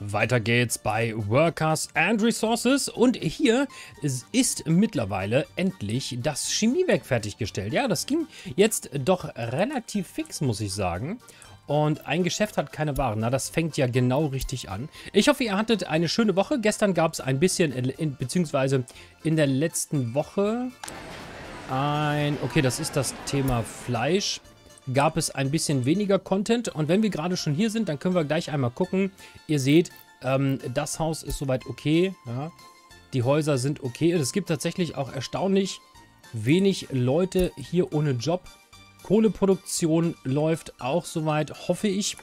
Weiter geht's bei Workers and Resources und hier ist mittlerweile endlich das Chemiewerk fertiggestellt. Ja, das ging jetzt doch relativ fix, muss ich sagen. Und ein Geschäft hat keine Waren. Na, das fängt ja genau richtig an. Ich hoffe, ihr hattet eine schöne Woche. Gestern gab es ein bisschen, in, beziehungsweise in der letzten Woche ein... Okay, das ist das Thema Fleisch gab es ein bisschen weniger Content. Und wenn wir gerade schon hier sind, dann können wir gleich einmal gucken. Ihr seht, ähm, das Haus ist soweit okay. Ja. Die Häuser sind okay. Es gibt tatsächlich auch erstaunlich wenig Leute hier ohne Job. Kohleproduktion läuft auch soweit, hoffe ich.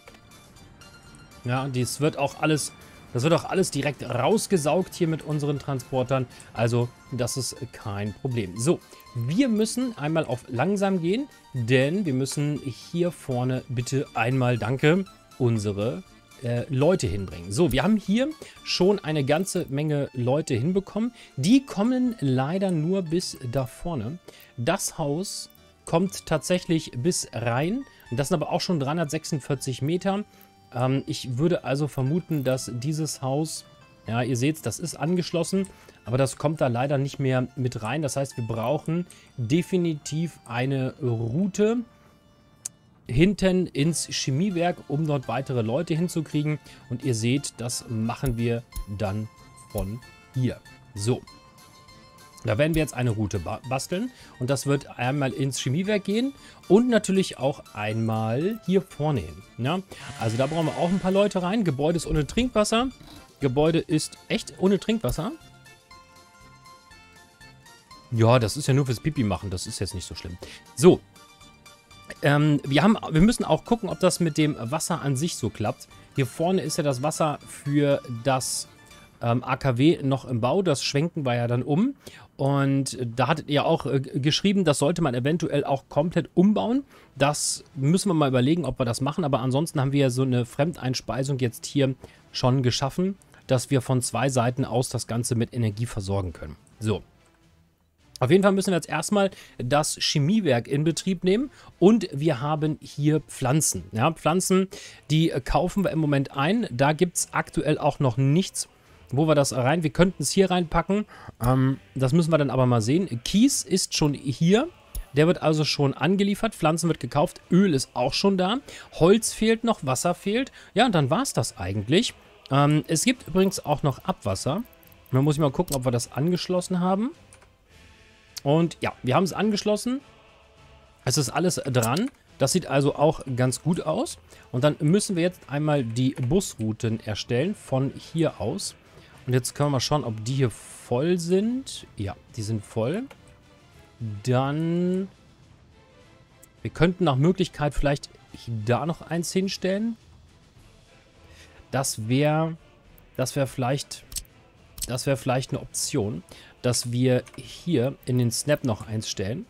Ja, dies wird auch alles das wird auch alles direkt rausgesaugt hier mit unseren Transportern. Also das ist kein Problem. So, wir müssen einmal auf langsam gehen, denn wir müssen hier vorne bitte einmal, danke, unsere äh, Leute hinbringen. So, wir haben hier schon eine ganze Menge Leute hinbekommen. Die kommen leider nur bis da vorne. Das Haus kommt tatsächlich bis rein. Das sind aber auch schon 346 Meter. Ähm, ich würde also vermuten, dass dieses Haus, ja, ihr seht, das ist angeschlossen, aber das kommt da leider nicht mehr mit rein. Das heißt, wir brauchen definitiv eine Route hinten ins Chemiewerk, um dort weitere Leute hinzukriegen. Und ihr seht, das machen wir dann von hier. So, da werden wir jetzt eine Route ba basteln und das wird einmal ins Chemiewerk gehen und natürlich auch einmal hier vorne hin. Ja? Also da brauchen wir auch ein paar Leute rein. Gebäude ist ohne Trinkwasser. Gebäude ist echt ohne Trinkwasser. Ja, das ist ja nur fürs Pipi machen. Das ist jetzt nicht so schlimm. So. Ähm, wir, haben, wir müssen auch gucken, ob das mit dem Wasser an sich so klappt. Hier vorne ist ja das Wasser für das ähm, AKW noch im Bau. Das Schwenken war ja dann um. Und da hattet ihr auch äh, geschrieben, das sollte man eventuell auch komplett umbauen. Das müssen wir mal überlegen, ob wir das machen. Aber ansonsten haben wir ja so eine Fremdeinspeisung jetzt hier schon geschaffen, dass wir von zwei Seiten aus das Ganze mit Energie versorgen können. So. Auf jeden Fall müssen wir jetzt erstmal das Chemiewerk in Betrieb nehmen und wir haben hier Pflanzen. Ja, Pflanzen, die kaufen wir im Moment ein. Da gibt es aktuell auch noch nichts wo wir das rein? Wir könnten es hier reinpacken. Ähm, das müssen wir dann aber mal sehen. Kies ist schon hier. Der wird also schon angeliefert. Pflanzen wird gekauft. Öl ist auch schon da. Holz fehlt noch. Wasser fehlt. Ja, und dann war es das eigentlich. Ähm, es gibt übrigens auch noch Abwasser. Da muss ich mal gucken, ob wir das angeschlossen haben. Und ja, wir haben es angeschlossen. Es ist alles dran. Das sieht also auch ganz gut aus. Und dann müssen wir jetzt einmal die Busrouten erstellen von hier aus. Und jetzt können wir mal schauen, ob die hier voll sind. Ja, die sind voll. Dann... Wir könnten nach Möglichkeit vielleicht da noch eins hinstellen. Das wäre... Das wäre vielleicht... Das wäre vielleicht eine Option, dass wir hier in den Snap noch eins stellen.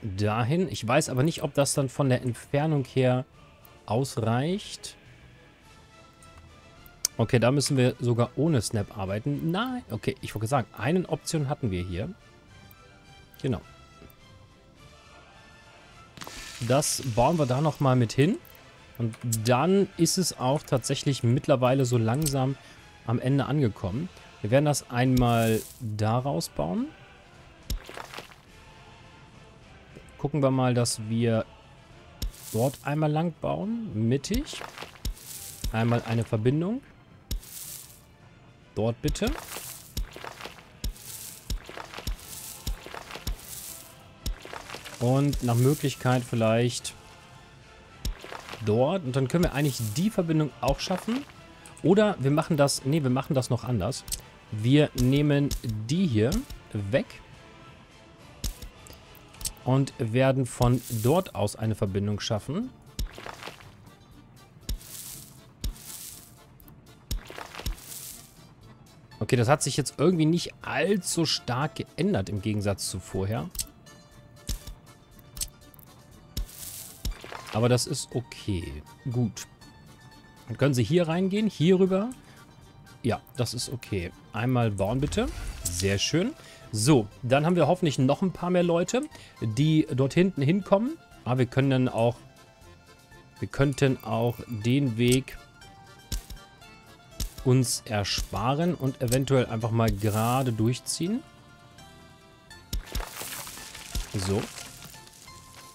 Dahin. Ich weiß aber nicht, ob das dann von der Entfernung her ausreicht. Okay, da müssen wir sogar ohne Snap arbeiten. Nein, okay, ich wollte sagen, eine Option hatten wir hier. Genau. Das bauen wir da nochmal mit hin. Und dann ist es auch tatsächlich mittlerweile so langsam am Ende angekommen. Wir werden das einmal daraus bauen. Gucken wir mal, dass wir dort einmal lang bauen, mittig. Einmal eine Verbindung. Dort bitte. Und nach Möglichkeit vielleicht dort. Und dann können wir eigentlich die Verbindung auch schaffen. Oder wir machen das, nee, wir machen das noch anders. Wir nehmen die hier weg. Und werden von dort aus eine Verbindung schaffen. Okay, das hat sich jetzt irgendwie nicht allzu stark geändert im Gegensatz zu vorher. Aber das ist okay. Gut. Dann können sie hier reingehen, hier rüber. Ja, das ist okay. Einmal bauen bitte. Sehr schön. So, dann haben wir hoffentlich noch ein paar mehr Leute, die dort hinten hinkommen. Aber wir können dann auch Wir könnten auch den Weg uns ersparen und eventuell einfach mal gerade durchziehen. So.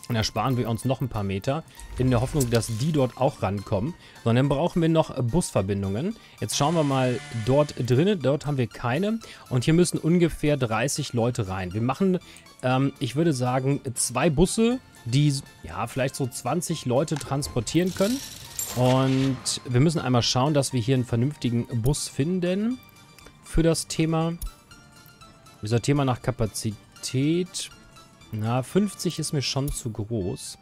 Und ersparen wir uns noch ein paar Meter, in der Hoffnung, dass die dort auch rankommen. Sondern dann brauchen wir noch Busverbindungen. Jetzt schauen wir mal dort drinnen. Dort haben wir keine. Und hier müssen ungefähr 30 Leute rein. Wir machen, ähm, ich würde sagen, zwei Busse, die ja vielleicht so 20 Leute transportieren können. Und wir müssen einmal schauen, dass wir hier einen vernünftigen Bus finden für das Thema. Sortieren mal nach Kapazität. Na, 50 ist mir schon zu groß.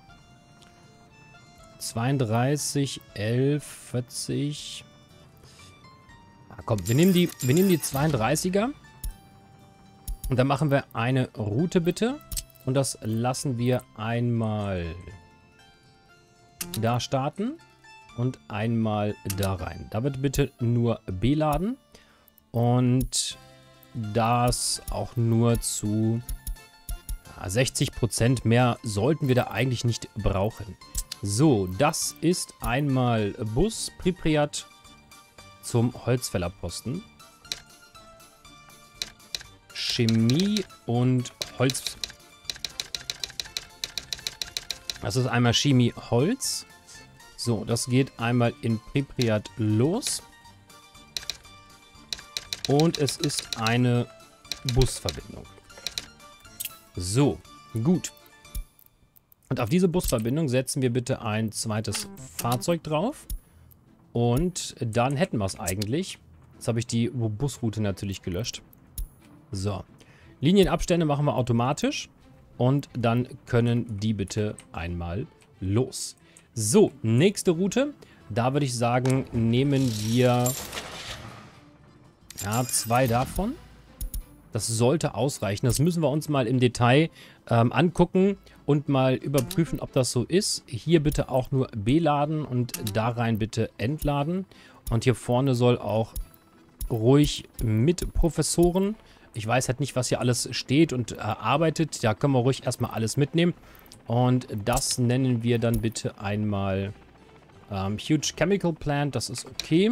32, 11, 40. Na komm, wir nehmen die, wir nehmen die 32er. Und dann machen wir eine Route bitte. Und das lassen wir einmal da starten und einmal da rein. Da wird bitte nur beladen und das auch nur zu 60% mehr sollten wir da eigentlich nicht brauchen. So, das ist einmal Bus Pripyat zum Holzfällerposten. Chemie und Holz. Das ist einmal Chemie Holz. So, das geht einmal in Pripyat los. Und es ist eine Busverbindung. So, gut. Und auf diese Busverbindung setzen wir bitte ein zweites Fahrzeug drauf. Und dann hätten wir es eigentlich. Jetzt habe ich die Busroute natürlich gelöscht. So. Linienabstände machen wir automatisch. Und dann können die bitte einmal los. So, nächste Route. Da würde ich sagen, nehmen wir ja, zwei davon. Das sollte ausreichen. Das müssen wir uns mal im Detail ähm, angucken und mal überprüfen, ob das so ist. Hier bitte auch nur beladen und da rein bitte entladen. Und hier vorne soll auch ruhig mit Professoren. Ich weiß halt nicht, was hier alles steht und äh, arbeitet. Da können wir ruhig erstmal alles mitnehmen. Und das nennen wir dann bitte einmal ähm, Huge Chemical Plant. Das ist okay.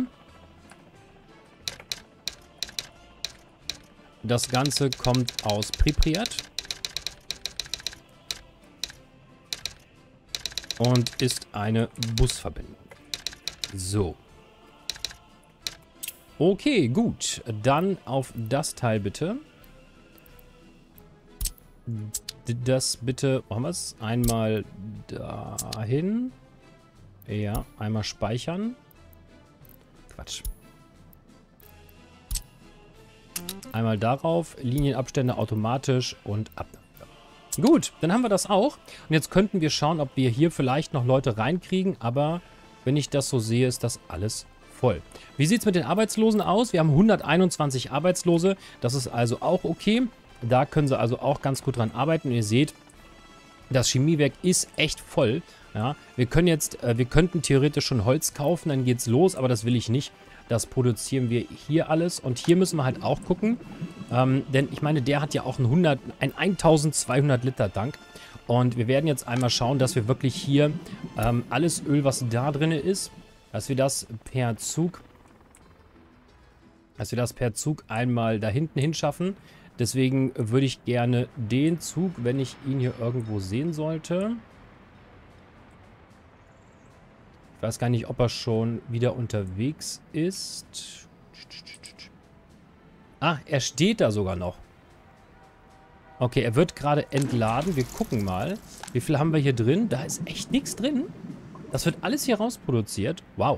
Das Ganze kommt aus Pripyat. Und ist eine Busverbindung. So. Okay, gut. Dann auf das Teil bitte das bitte, machen wir es, einmal dahin. Ja, einmal speichern. Quatsch. Einmal darauf, Linienabstände automatisch und ab. Gut, dann haben wir das auch. Und jetzt könnten wir schauen, ob wir hier vielleicht noch Leute reinkriegen. Aber wenn ich das so sehe, ist das alles voll. Wie sieht es mit den Arbeitslosen aus? Wir haben 121 Arbeitslose. Das ist also auch okay. Da können sie also auch ganz gut dran arbeiten. Ihr seht, das Chemiewerk ist echt voll. Ja, wir können jetzt, äh, wir könnten theoretisch schon Holz kaufen, dann geht's los, aber das will ich nicht. Das produzieren wir hier alles. Und hier müssen wir halt auch gucken. Ähm, denn ich meine, der hat ja auch einen 100, ein 1200 Liter Tank. Und wir werden jetzt einmal schauen, dass wir wirklich hier ähm, alles Öl, was da drin ist, dass wir das per Zug, dass wir das per Zug einmal da hinten hinschaffen. Deswegen würde ich gerne den Zug, wenn ich ihn hier irgendwo sehen sollte. Ich weiß gar nicht, ob er schon wieder unterwegs ist. Ah, er steht da sogar noch. Okay, er wird gerade entladen. Wir gucken mal. Wie viel haben wir hier drin? Da ist echt nichts drin. Das wird alles hier rausproduziert. Wow.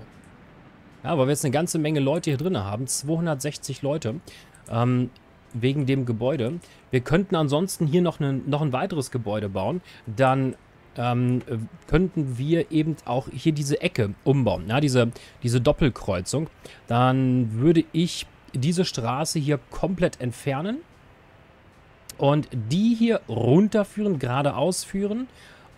Ja, weil wir jetzt eine ganze Menge Leute hier drin haben. 260 Leute. Ähm, wegen dem Gebäude. Wir könnten ansonsten hier noch, ne, noch ein weiteres Gebäude bauen. Dann ähm, könnten wir eben auch hier diese Ecke umbauen. Ja, diese, diese Doppelkreuzung. Dann würde ich diese Straße hier komplett entfernen. Und die hier runterführen, geradeaus führen.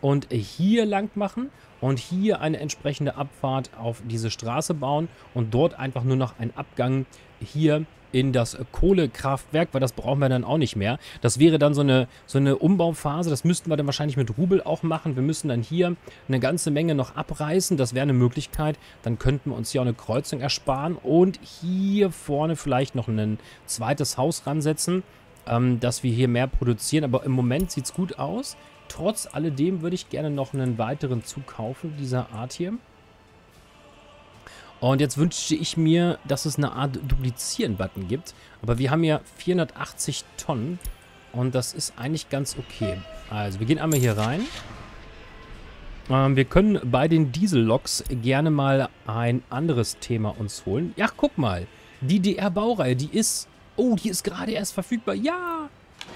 Und hier lang machen. und hier eine entsprechende Abfahrt auf diese Straße bauen und dort einfach nur noch einen Abgang hier in das Kohlekraftwerk, weil das brauchen wir dann auch nicht mehr. Das wäre dann so eine, so eine Umbauphase, das müssten wir dann wahrscheinlich mit Rubel auch machen. Wir müssen dann hier eine ganze Menge noch abreißen, das wäre eine Möglichkeit. Dann könnten wir uns hier auch eine Kreuzung ersparen und hier vorne vielleicht noch ein zweites Haus ransetzen, ähm, dass wir hier mehr produzieren. Aber im Moment sieht es gut aus. Trotz alledem würde ich gerne noch einen weiteren Zug kaufen, dieser Art hier. Und jetzt wünschte ich mir, dass es eine Art Duplizieren-Button gibt. Aber wir haben ja 480 Tonnen. Und das ist eigentlich ganz okay. Also, wir gehen einmal hier rein. Ähm, wir können bei den Dieselloks gerne mal ein anderes Thema uns holen. Ja, guck mal. Die DR-Baureihe, die ist... Oh, die ist gerade erst verfügbar. Ja!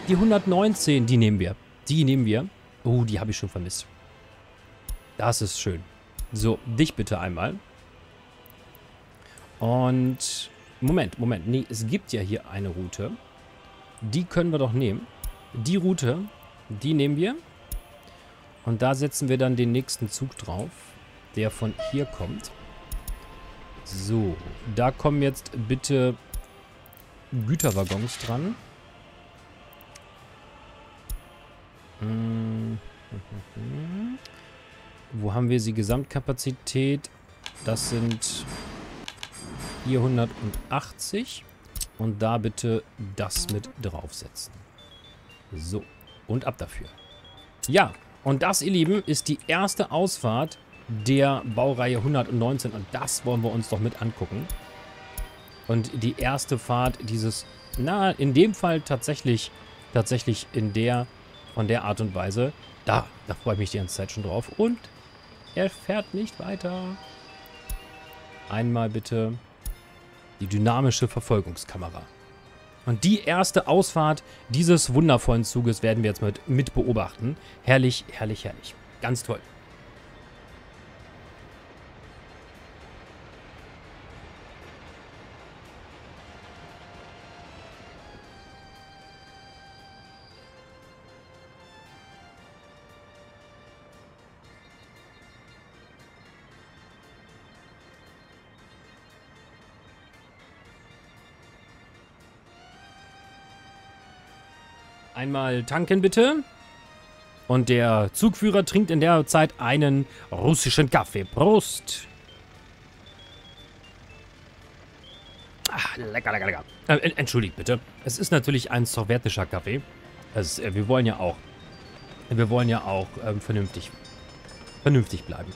Die 119, die nehmen wir. Die nehmen wir. Oh, die habe ich schon vermisst. Das ist schön. So, dich bitte einmal. Und Moment, Moment. Nee, es gibt ja hier eine Route. Die können wir doch nehmen. Die Route, die nehmen wir. Und da setzen wir dann den nächsten Zug drauf, der von hier kommt. So, da kommen jetzt bitte Güterwaggons dran. Hm. Wo haben wir sie? Gesamtkapazität. Das sind 480. Und da bitte das mit draufsetzen. So. Und ab dafür. Ja. Und das, ihr Lieben, ist die erste Ausfahrt der Baureihe 119. Und das wollen wir uns doch mit angucken. Und die erste Fahrt dieses, na, in dem Fall tatsächlich, tatsächlich in der, von der Art und Weise. Da, da freue ich mich die ganze Zeit schon drauf. Und er fährt nicht weiter. Einmal bitte die dynamische Verfolgungskamera. Und die erste Ausfahrt dieses wundervollen Zuges werden wir jetzt mit, mit beobachten. Herrlich, herrlich, herrlich. Ganz toll. Einmal tanken bitte. Und der Zugführer trinkt in der Zeit einen russischen Kaffee. Prost! Ach, lecker, lecker, lecker. Äh, entschuldigt bitte. Es ist natürlich ein sowjetischer Kaffee. Äh, wir wollen ja auch, wir wollen ja auch ähm, vernünftig, vernünftig bleiben.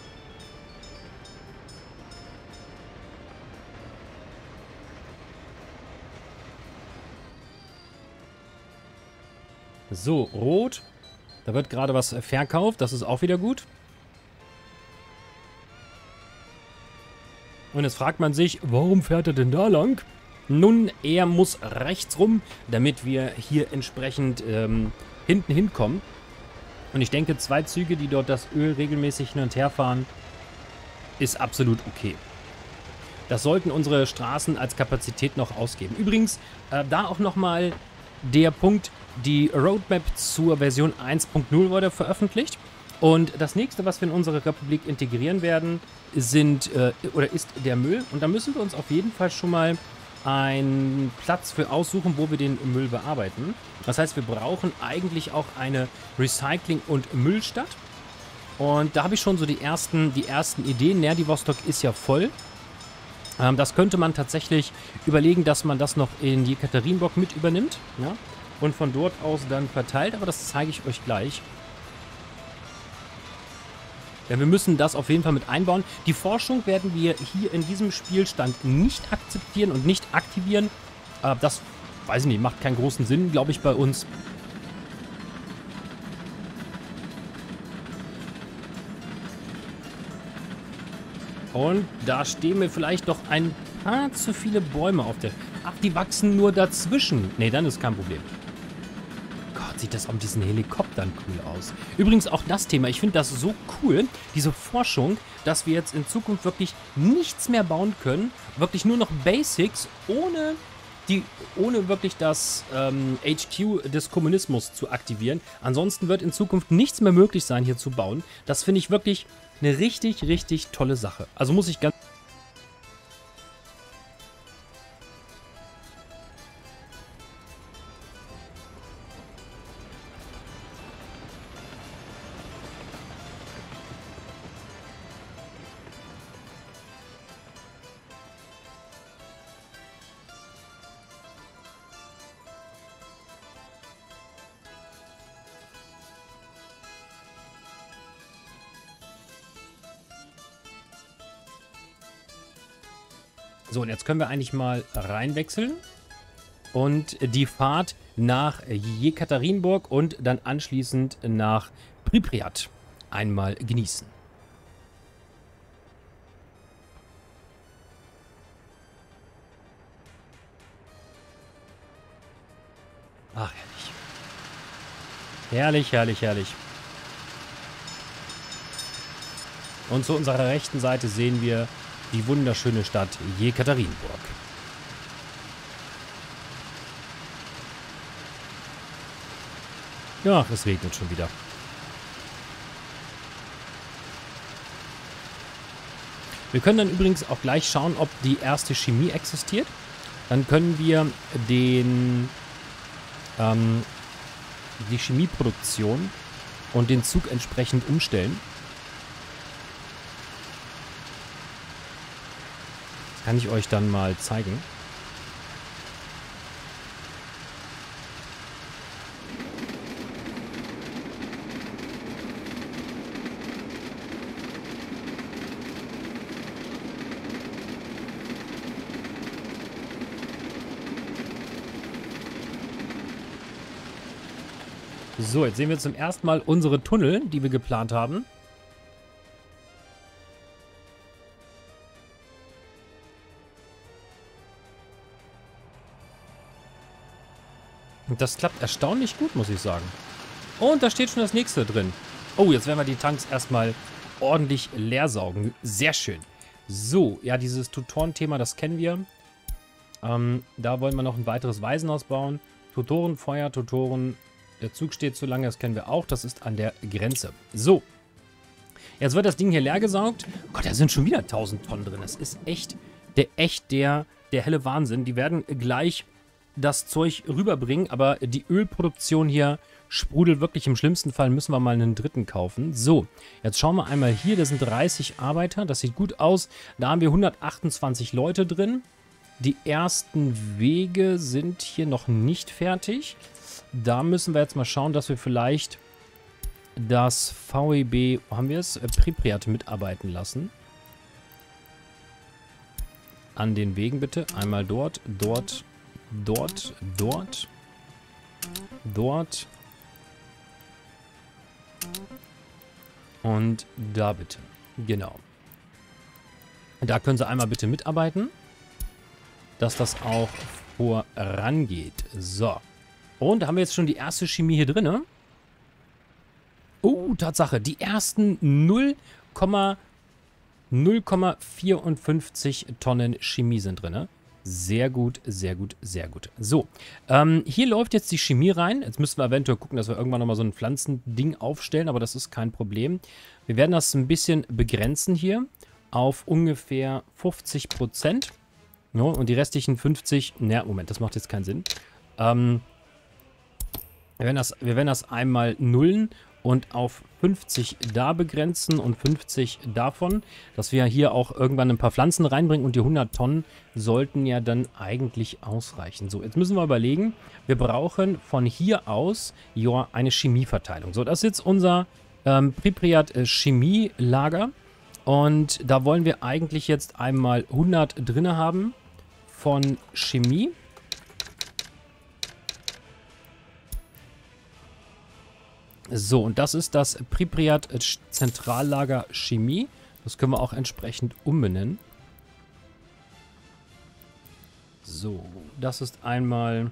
So, rot. Da wird gerade was verkauft. Das ist auch wieder gut. Und jetzt fragt man sich, warum fährt er denn da lang? Nun, er muss rechts rum, damit wir hier entsprechend ähm, hinten hinkommen. Und ich denke, zwei Züge, die dort das Öl regelmäßig hin und her fahren, ist absolut okay. Das sollten unsere Straßen als Kapazität noch ausgeben. Übrigens, äh, da auch nochmal der Punkt, die Roadmap zur Version 1.0 wurde veröffentlicht. Und das nächste, was wir in unsere Republik integrieren werden, sind äh, oder ist der Müll. Und da müssen wir uns auf jeden Fall schon mal einen Platz für aussuchen, wo wir den Müll bearbeiten. Das heißt, wir brauchen eigentlich auch eine Recycling- und Müllstadt. Und da habe ich schon so die ersten, die ersten Ideen. Nerdivostok ist ja voll. Ähm, das könnte man tatsächlich überlegen, dass man das noch in Jekaterinburg mit übernimmt. Ja? Und von dort aus dann verteilt, aber das zeige ich euch gleich. Ja, wir müssen das auf jeden Fall mit einbauen. Die Forschung werden wir hier in diesem Spielstand nicht akzeptieren und nicht aktivieren. Äh, das, weiß ich nicht, macht keinen großen Sinn, glaube ich, bei uns. Und da stehen mir vielleicht noch ein paar zu viele Bäume auf der... Ach, die wachsen nur dazwischen. Nee, dann ist kein Problem. Sieht das auf diesen Helikoptern cool aus. Übrigens auch das Thema. Ich finde das so cool, diese Forschung, dass wir jetzt in Zukunft wirklich nichts mehr bauen können. Wirklich nur noch Basics, ohne die, ohne wirklich das ähm, HQ des Kommunismus zu aktivieren. Ansonsten wird in Zukunft nichts mehr möglich sein, hier zu bauen. Das finde ich wirklich eine richtig, richtig tolle Sache. Also muss ich ganz So, und jetzt können wir eigentlich mal reinwechseln und die Fahrt nach Jekaterinburg und dann anschließend nach Pripyat einmal genießen. Ach, herrlich. Herrlich, herrlich, herrlich. Und zu unserer rechten Seite sehen wir die wunderschöne Stadt Jekaterinburg. Ja, es regnet schon wieder. Wir können dann übrigens auch gleich schauen, ob die erste Chemie existiert. Dann können wir den ähm, die Chemieproduktion und den Zug entsprechend umstellen. Kann ich euch dann mal zeigen. So, jetzt sehen wir zum ersten Mal unsere Tunnel, die wir geplant haben. Und das klappt erstaunlich gut, muss ich sagen. Und da steht schon das nächste drin. Oh, jetzt werden wir die Tanks erstmal ordentlich leer saugen. Sehr schön. So, ja, dieses Tutorenthema, das kennen wir. Ähm, da wollen wir noch ein weiteres Waisenhaus bauen. Tutoren, Feuer, Tutoren. Der Zug steht zu lange, das kennen wir auch. Das ist an der Grenze. So. Jetzt wird das Ding hier leer gesaugt. Gott, da sind schon wieder 1000 Tonnen drin. Das ist echt der, echt der, der helle Wahnsinn. Die werden gleich das Zeug rüberbringen, aber die Ölproduktion hier sprudelt wirklich. Im schlimmsten Fall müssen wir mal einen dritten kaufen. So, jetzt schauen wir einmal hier. Da sind 30 Arbeiter. Das sieht gut aus. Da haben wir 128 Leute drin. Die ersten Wege sind hier noch nicht fertig. Da müssen wir jetzt mal schauen, dass wir vielleicht das VEB, wo haben wir es? Äh, Pripyat mitarbeiten lassen. An den Wegen bitte. Einmal dort, dort, dort, dort, dort und da bitte. Genau. Da können Sie einmal bitte mitarbeiten, dass das auch vorangeht. So. Und da haben wir jetzt schon die erste Chemie hier drin. Oh, Tatsache. Die ersten 0,0,54 Tonnen Chemie sind drin. Sehr gut, sehr gut, sehr gut. So, ähm, hier läuft jetzt die Chemie rein. Jetzt müssen wir eventuell gucken, dass wir irgendwann nochmal so ein Pflanzending aufstellen, aber das ist kein Problem. Wir werden das ein bisschen begrenzen hier auf ungefähr 50 Prozent. Ja, und die restlichen 50, naja, Moment, das macht jetzt keinen Sinn. Ähm, wir werden, das, wir werden das einmal nullen und auf 50 da begrenzen und 50 davon, dass wir hier auch irgendwann ein paar Pflanzen reinbringen und die 100 Tonnen sollten ja dann eigentlich ausreichen. So, jetzt müssen wir überlegen, wir brauchen von hier aus ja eine Chemieverteilung. So, das ist jetzt unser ähm, Pripyat äh, Chemielager und da wollen wir eigentlich jetzt einmal 100 drin haben von Chemie. So, und das ist das Pripyat Zentrallager Chemie. Das können wir auch entsprechend umbenennen. So, das ist einmal...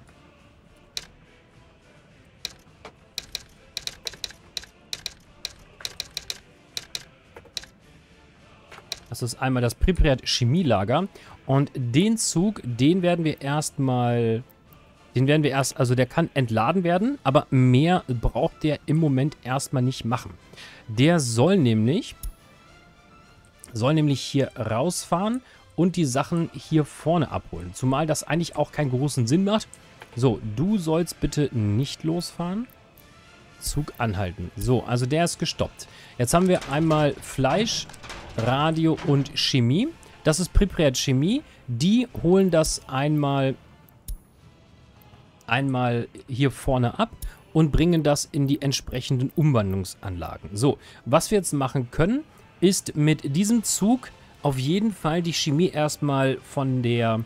Das ist einmal das Pripyat Chemielager. Und den Zug, den werden wir erstmal den werden wir erst, also der kann entladen werden, aber mehr braucht der im Moment erstmal nicht machen. Der soll nämlich soll nämlich hier rausfahren und die Sachen hier vorne abholen. Zumal das eigentlich auch keinen großen Sinn macht. So, du sollst bitte nicht losfahren. Zug anhalten. So, also der ist gestoppt. Jetzt haben wir einmal Fleisch, Radio und Chemie. Das ist Pripyat Chemie. Die holen das einmal, einmal hier vorne ab und bringen das in die entsprechenden Umwandlungsanlagen. So, was wir jetzt machen können, ist mit diesem Zug auf jeden Fall die Chemie erstmal von der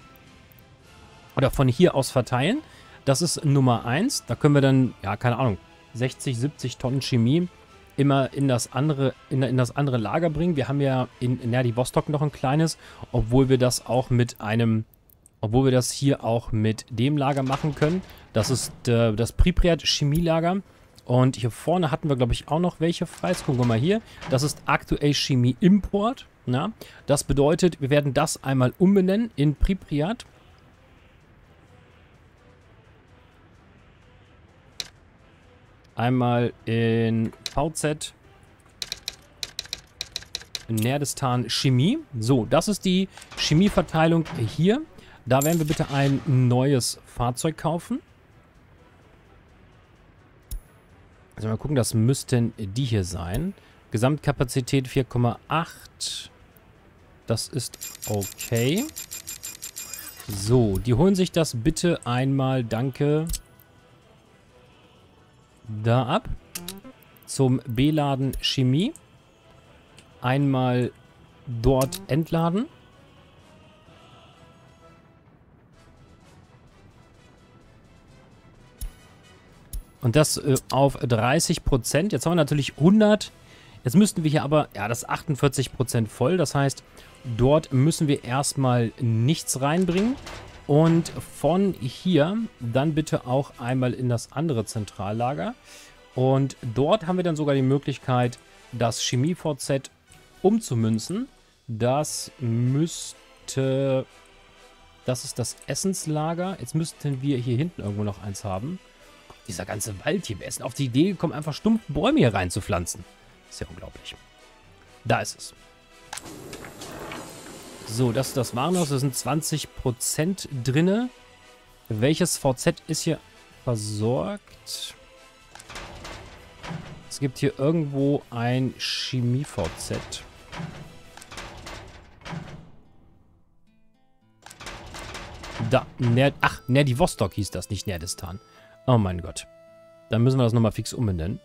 oder von hier aus verteilen. Das ist Nummer 1. Da können wir dann, ja, keine Ahnung, 60, 70 Tonnen Chemie immer in das andere, in, in das andere Lager bringen. Wir haben ja in, in Vostok noch ein kleines, obwohl wir das auch mit einem, obwohl wir das hier auch mit dem Lager machen können. Das ist äh, das Pripyat Chemielager. Und hier vorne hatten wir, glaube ich, auch noch welche frei. Gucken wir mal hier. Das ist aktuell Chemie Import. Na? Das bedeutet, wir werden das einmal umbenennen in Pripyat. Einmal in VZ Nerdistan Chemie. So, das ist die Chemieverteilung hier. Da werden wir bitte ein neues Fahrzeug kaufen. Also mal gucken, das müssten die hier sein. Gesamtkapazität 4,8. Das ist okay. So, die holen sich das bitte einmal, danke, da ab. Zum B-Laden Chemie. Einmal dort entladen. Und das äh, auf 30 Prozent. Jetzt haben wir natürlich 100. Jetzt müssten wir hier aber, ja, das 48 Prozent voll. Das heißt, dort müssen wir erstmal nichts reinbringen. Und von hier dann bitte auch einmal in das andere Zentrallager. Und dort haben wir dann sogar die Möglichkeit, das Chemie-VZ umzumünzen. Das müsste... Das ist das Essenslager. Jetzt müssten wir hier hinten irgendwo noch eins haben. Dieser ganze Wald hier. Wer ist auf die Idee gekommen, einfach stumpf Bäume hier reinzupflanzen? Ist ja unglaublich. Da ist es. So, das ist das Warenhaus. Da sind 20% drinne. Welches VZ ist hier versorgt? Es gibt hier irgendwo ein Chemie-VZ. Da, Ner ach, Vostok hieß das, nicht Nerdistan. Oh mein Gott. Dann müssen wir das nochmal fix umbenennen.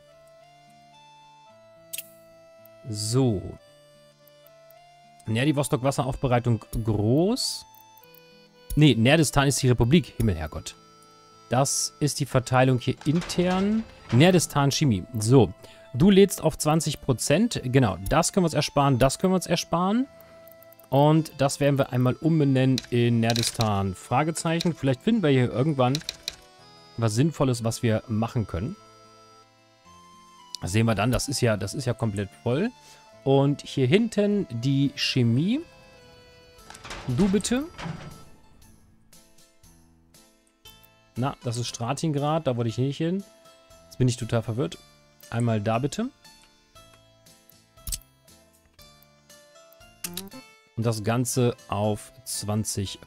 So. Vostok Wasseraufbereitung groß. Nee, Nerdistan ist die Republik. Himmel, Herrgott. Das ist die Verteilung hier intern. Nerdistan Chemie. So, du lädst auf 20%. Genau, das können wir uns ersparen, das können wir uns ersparen. Und das werden wir einmal umbenennen in Nerdistan Fragezeichen. Vielleicht finden wir hier irgendwann was Sinnvolles, was wir machen können. Das sehen wir dann, das ist ja, das ist ja komplett voll. Und hier hinten die Chemie. Du bitte. Na, das ist Stratingrad, da wollte ich nicht hin. Jetzt bin ich total verwirrt. Einmal da bitte. Und das Ganze auf 20%.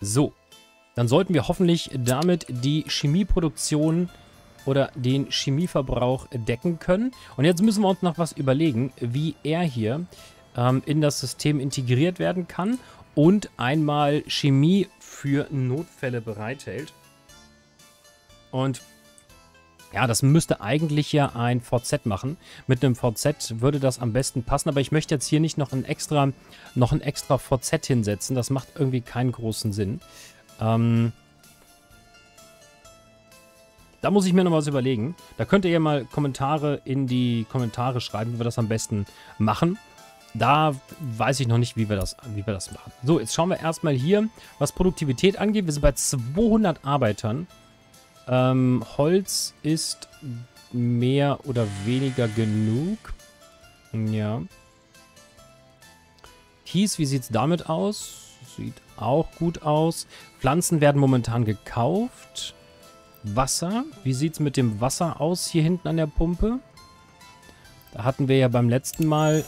So, dann sollten wir hoffentlich damit die Chemieproduktion oder den Chemieverbrauch decken können. Und jetzt müssen wir uns noch was überlegen, wie er hier ähm, in das System integriert werden kann und einmal Chemie für Notfälle bereithält. Und ja, das müsste eigentlich ja ein VZ machen. Mit einem VZ würde das am besten passen, aber ich möchte jetzt hier nicht noch ein extra, noch ein extra VZ hinsetzen. Das macht irgendwie keinen großen Sinn. Ähm, da muss ich mir noch was überlegen. Da könnt ihr ja mal Kommentare in die Kommentare schreiben, wie wir das am besten machen. Da weiß ich noch nicht, wie wir das, wie wir das machen. So, jetzt schauen wir erstmal hier, was Produktivität angeht. Wir sind bei 200 Arbeitern. Ähm, Holz ist mehr oder weniger genug. Ja. Kies, wie sieht es damit aus? Sieht auch gut aus. Pflanzen werden momentan gekauft. Wasser. Wie sieht es mit dem Wasser aus hier hinten an der Pumpe? Da hatten wir ja beim letzten Mal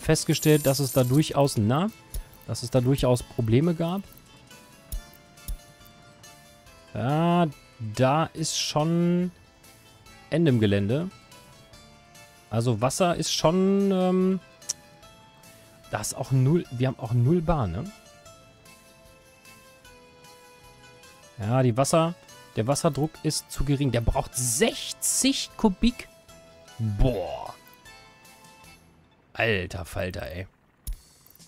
festgestellt, dass es da durchaus, na, dass es da durchaus Probleme gab. Ja, da ist schon Ende im Gelände. Also Wasser ist schon, ähm, da ist auch null, wir haben auch null Bar, ne? Ja, die Wasser, der Wasserdruck ist zu gering. Der braucht 60 Kubik. Boah. Alter Falter, ey.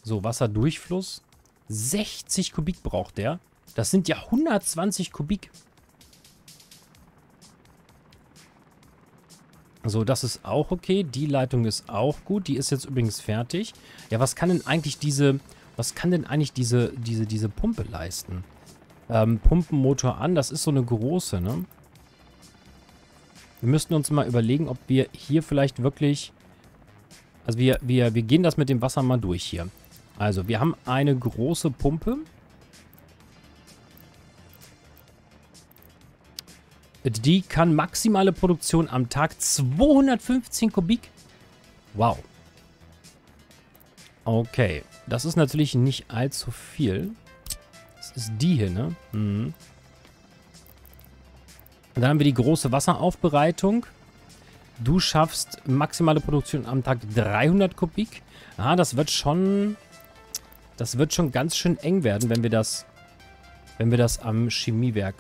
So, Wasserdurchfluss. 60 Kubik braucht der. Das sind ja 120 Kubik. So, das ist auch okay. Die Leitung ist auch gut. Die ist jetzt übrigens fertig. Ja, was kann denn eigentlich diese... Was kann denn eigentlich diese, diese, diese Pumpe leisten? Ähm, Pumpenmotor an, das ist so eine große, ne? Wir müssten uns mal überlegen, ob wir hier vielleicht wirklich... Also wir, wir, wir gehen das mit dem Wasser mal durch hier. Also, wir haben eine große Pumpe. Die kann maximale Produktion am Tag 215 Kubik. Wow. Okay. Das ist natürlich nicht allzu viel. Das ist die hier, ne? Mhm. Dann haben wir die große Wasseraufbereitung. Du schaffst maximale Produktion am Tag 300 Kubik. Ah, das wird schon... Das wird schon ganz schön eng werden, wenn wir das... Wenn wir das am Chemiewerk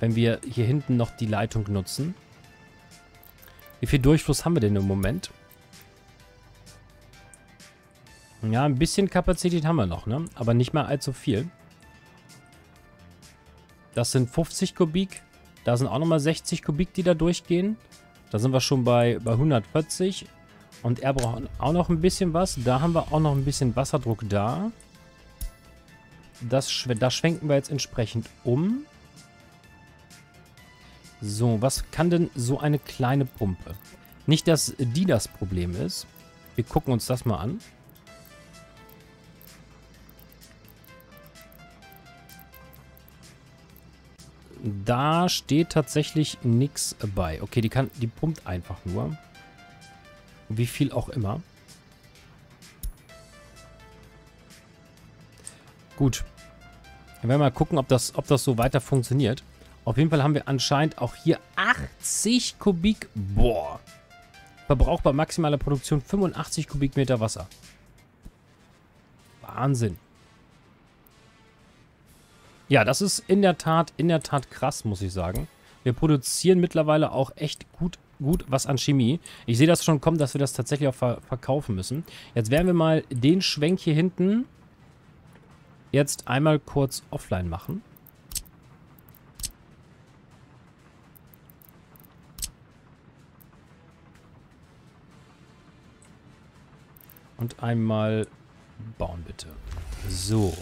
wenn wir hier hinten noch die Leitung nutzen. Wie viel Durchfluss haben wir denn im Moment? Ja, ein bisschen Kapazität haben wir noch, ne? Aber nicht mehr allzu viel. Das sind 50 Kubik. Da sind auch nochmal 60 Kubik, die da durchgehen. Da sind wir schon bei, bei 140. Und er braucht auch noch ein bisschen was. Da haben wir auch noch ein bisschen Wasserdruck da. Das, das schwenken wir jetzt entsprechend um. So, was kann denn so eine kleine Pumpe? Nicht, dass die das Problem ist. Wir gucken uns das mal an. Da steht tatsächlich nichts bei. Okay, die kann, die pumpt einfach nur. Wie viel auch immer. Gut. Wir werden mal gucken, ob das, ob das so weiter funktioniert. Auf jeden Fall haben wir anscheinend auch hier 80 Kubik. Boah. Verbrauch bei maximaler Produktion 85 Kubikmeter Wasser. Wahnsinn. Ja, das ist in der Tat, in der Tat krass, muss ich sagen. Wir produzieren mittlerweile auch echt gut, gut was an Chemie. Ich sehe das schon kommen, dass wir das tatsächlich auch ver verkaufen müssen. Jetzt werden wir mal den Schwenk hier hinten jetzt einmal kurz offline machen. Und einmal bauen bitte. So.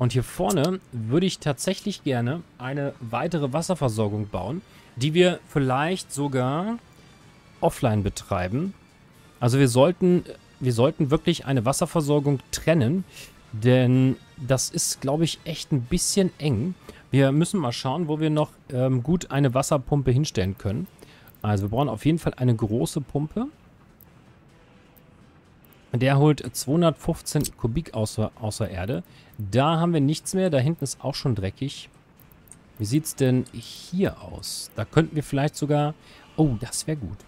Und hier vorne würde ich tatsächlich gerne eine weitere Wasserversorgung bauen, die wir vielleicht sogar offline betreiben. Also wir sollten, wir sollten wirklich eine Wasserversorgung trennen, denn das ist, glaube ich, echt ein bisschen eng. Wir müssen mal schauen, wo wir noch ähm, gut eine Wasserpumpe hinstellen können. Also wir brauchen auf jeden Fall eine große Pumpe. Der holt 215 Kubik außer, außer Erde. Da haben wir nichts mehr. Da hinten ist auch schon dreckig. Wie sieht es denn hier aus? Da könnten wir vielleicht sogar... Oh, das wäre gut.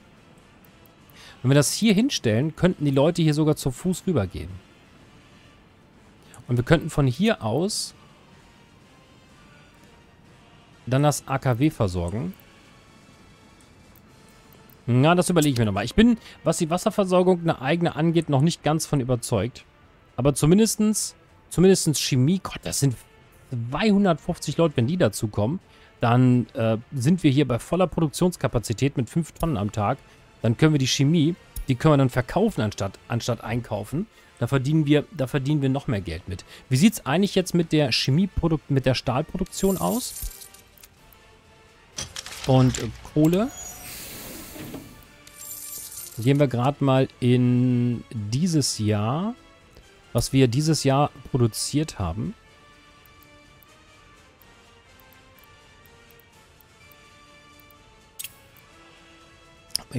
Wenn wir das hier hinstellen, könnten die Leute hier sogar zu Fuß rübergehen. Und wir könnten von hier aus dann das AKW versorgen. Na, das überlege ich mir nochmal. Ich bin, was die Wasserversorgung eine eigene angeht, noch nicht ganz von überzeugt. Aber zumindestens, zumindestens Chemie, Gott, das sind 250 Leute, wenn die dazukommen. Dann äh, sind wir hier bei voller Produktionskapazität mit 5 Tonnen am Tag. Dann können wir die Chemie, die können wir dann verkaufen anstatt, anstatt einkaufen. Da verdienen wir, da verdienen wir noch mehr Geld mit. Wie sieht es eigentlich jetzt mit der Chemieprodukt, mit der Stahlproduktion aus? Und äh, Kohle. Gehen wir gerade mal in dieses Jahr, was wir dieses Jahr produziert haben.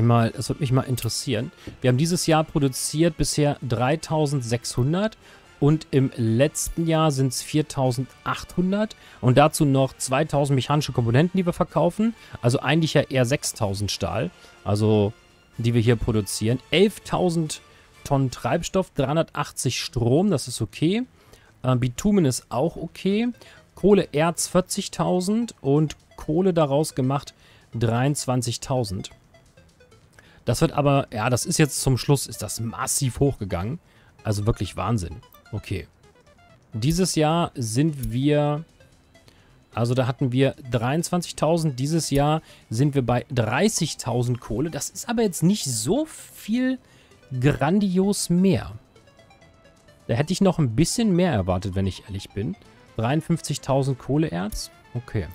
mal, das würde mich mal interessieren. Wir haben dieses Jahr produziert bisher 3600 und im letzten Jahr sind es 4800 und dazu noch 2000 mechanische Komponenten, die wir verkaufen. Also eigentlich ja eher 6000 Stahl, also die wir hier produzieren. 11.000 Tonnen Treibstoff, 380 Strom, das ist okay. Äh, Bitumen ist auch okay. Kohleerz 40.000 und Kohle daraus gemacht 23.000. Das wird aber, ja, das ist jetzt zum Schluss, ist das massiv hochgegangen. Also wirklich Wahnsinn. Okay. Dieses Jahr sind wir, also da hatten wir 23.000. Dieses Jahr sind wir bei 30.000 Kohle. Das ist aber jetzt nicht so viel grandios mehr. Da hätte ich noch ein bisschen mehr erwartet, wenn ich ehrlich bin. 53.000 Kohleerz. Okay.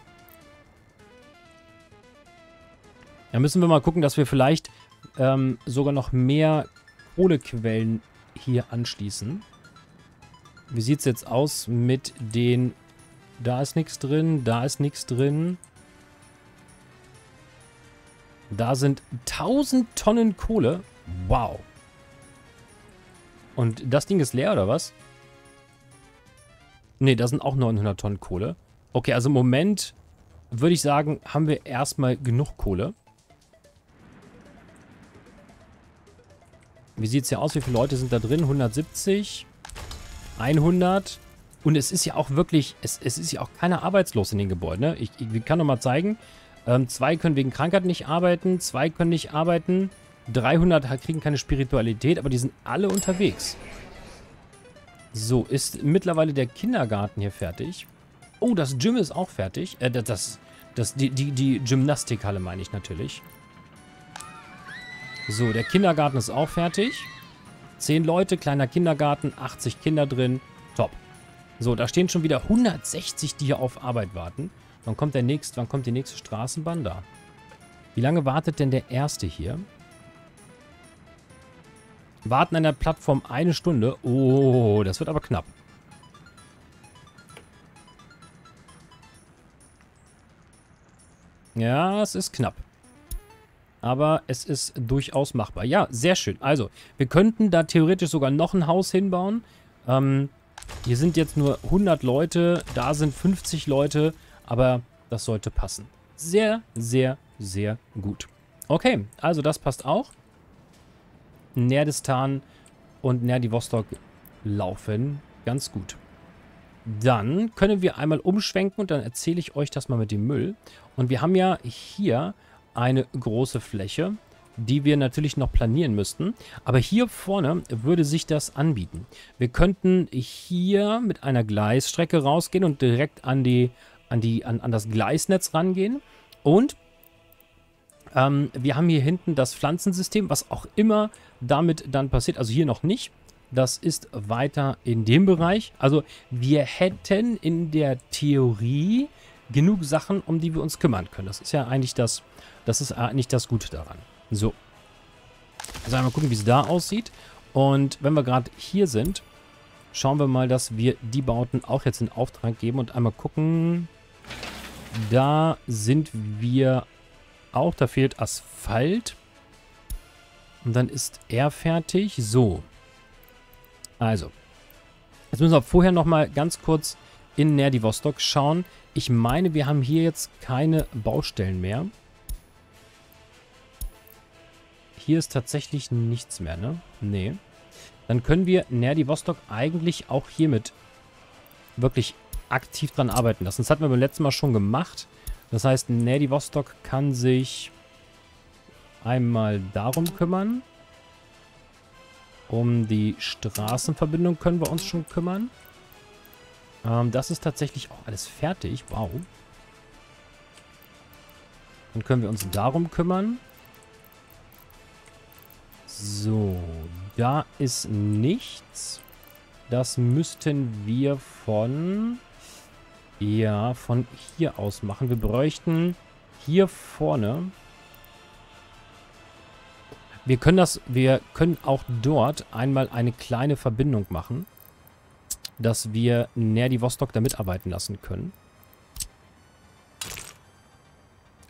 Da müssen wir mal gucken, dass wir vielleicht ähm, sogar noch mehr Kohlequellen hier anschließen. Wie sieht es jetzt aus mit den... Da ist nichts drin, da ist nichts drin. Da sind 1000 Tonnen Kohle. Wow. Und das Ding ist leer, oder was? Ne, da sind auch 900 Tonnen Kohle. Okay, also im Moment würde ich sagen, haben wir erstmal genug Kohle. Wie sieht es hier aus? Wie viele Leute sind da drin? 170, 100. Und es ist ja auch wirklich, es, es ist ja auch keiner arbeitslos in den Gebäuden. Ne? Ich, ich kann nochmal zeigen. Ähm, zwei können wegen Krankheit nicht arbeiten, zwei können nicht arbeiten. 300 kriegen keine Spiritualität, aber die sind alle unterwegs. So, ist mittlerweile der Kindergarten hier fertig. Oh, das Gym ist auch fertig. Äh, das, das, die, die, die Gymnastikhalle meine ich natürlich. So, der Kindergarten ist auch fertig. Zehn Leute, kleiner Kindergarten, 80 Kinder drin. So, da stehen schon wieder 160, die hier auf Arbeit warten. Wann kommt der nächste, wann kommt die nächste Straßenbahn da? Wie lange wartet denn der erste hier? Warten an der Plattform eine Stunde. Oh, das wird aber knapp. Ja, es ist knapp. Aber es ist durchaus machbar. Ja, sehr schön. Also, wir könnten da theoretisch sogar noch ein Haus hinbauen. Ähm, hier sind jetzt nur 100 Leute, da sind 50 Leute, aber das sollte passen. Sehr, sehr, sehr gut. Okay, also das passt auch. Nerdistan und Nerdivostok laufen ganz gut. Dann können wir einmal umschwenken und dann erzähle ich euch das mal mit dem Müll. Und wir haben ja hier eine große Fläche, die wir natürlich noch planieren müssten. Aber hier vorne würde sich das anbieten. Wir könnten hier mit einer Gleisstrecke rausgehen und direkt an, die, an, die, an, an das Gleisnetz rangehen. Und ähm, wir haben hier hinten das Pflanzensystem, was auch immer damit dann passiert. Also hier noch nicht. Das ist weiter in dem Bereich. Also wir hätten in der Theorie genug Sachen, um die wir uns kümmern können. Das ist ja eigentlich das, das ist eigentlich das Gute daran. So. Also einmal gucken, wie es da aussieht. Und wenn wir gerade hier sind, schauen wir mal, dass wir die Bauten auch jetzt in Auftrag geben und einmal gucken. Da sind wir auch. Da fehlt Asphalt. Und dann ist er fertig. So. Also. Jetzt müssen wir vorher nochmal ganz kurz in Nerdivostok schauen. Ich meine, wir haben hier jetzt keine Baustellen mehr. Hier ist tatsächlich nichts mehr, ne? Nee. Dann können wir Nerdivostok eigentlich auch hiermit wirklich aktiv dran arbeiten lassen. Das hatten wir beim letzten Mal schon gemacht. Das heißt, Nerdivostok kann sich einmal darum kümmern. Um die Straßenverbindung können wir uns schon kümmern. Ähm, das ist tatsächlich auch alles fertig. Wow. Dann können wir uns darum kümmern. So, da ist nichts. Das müssten wir von... Ja, von hier aus machen. Wir bräuchten hier vorne... Wir können das, wir können auch dort einmal eine kleine Verbindung machen dass wir Vostok da mitarbeiten lassen können.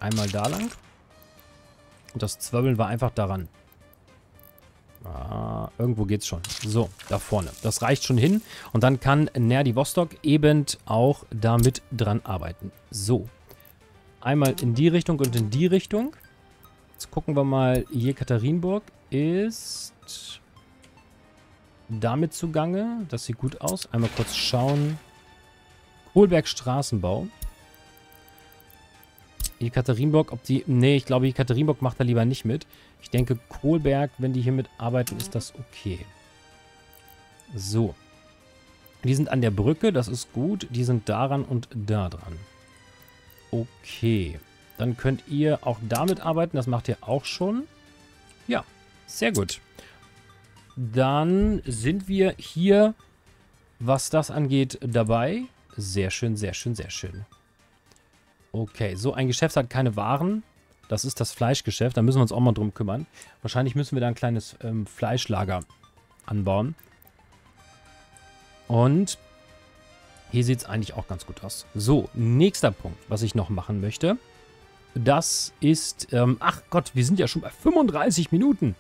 Einmal da lang. Und das Zwirbeln war einfach daran. Ah, irgendwo geht's schon. So, da vorne. Das reicht schon hin. Und dann kann Nerdy Vostok eben auch damit dran arbeiten. So. Einmal in die Richtung und in die Richtung. Jetzt gucken wir mal. Jekaterinburg ist damit zugange. Das sieht gut aus. Einmal kurz schauen. Kohlberg Straßenbau. Jekaterinburg, ob die... Nee, ich glaube, Jekaterinburg macht da lieber nicht mit. Ich denke, Kohlberg, wenn die hier mitarbeiten, ist das okay. So. Die sind an der Brücke, das ist gut. Die sind daran und da dran. Okay. Dann könnt ihr auch damit arbeiten. Das macht ihr auch schon. Ja, sehr gut. Dann sind wir hier, was das angeht, dabei. Sehr schön, sehr schön, sehr schön. Okay, so ein Geschäft hat keine Waren. Das ist das Fleischgeschäft. Da müssen wir uns auch mal drum kümmern. Wahrscheinlich müssen wir da ein kleines ähm, Fleischlager anbauen. Und hier sieht es eigentlich auch ganz gut aus. So, nächster Punkt, was ich noch machen möchte. Das ist, ähm, ach Gott, wir sind ja schon bei 35 Minuten.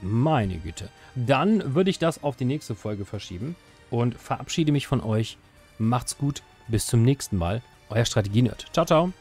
Meine Güte. Dann würde ich das auf die nächste Folge verschieben und verabschiede mich von euch. Macht's gut, bis zum nächsten Mal. Euer Strategie-Nerd. Ciao, ciao.